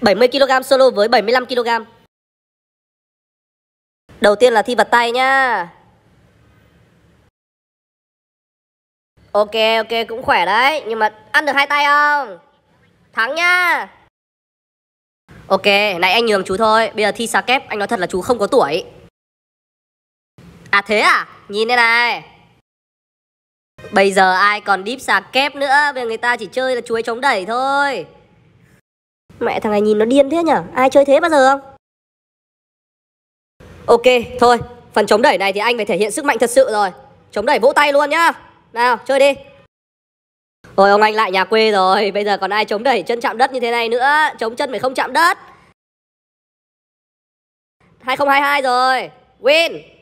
70kg solo với 75kg Đầu tiên là thi vật tay nhá. Ok ok, cũng khỏe đấy. Nhưng mà ăn được hai tay không? Thắng nhá. Ok nãy anh nhường chú thôi. Bây giờ thi xà kép, anh nói thật là chú không có tuổi. À thế à? Nhìn đây này. Bây giờ ai còn deep xà kép nữa? Bây giờ người ta chỉ chơi là chuối chống đẩy thôi. Mẹ thằng này nhìn nó điên thế nhở? Ai chơi thế bao giờ không? Ok, thôi. Phần chống đẩy này thì anh phải thể hiện sức mạnh thật sự rồi. Chống đẩy vỗ tay luôn nhá. Nào, chơi đi. Ôi, ông anh lại nhà quê rồi. Bây giờ còn ai chống đẩy chân chạm đất như thế này nữa? Chống chân phải không chạm đất. 2022 rồi. Win.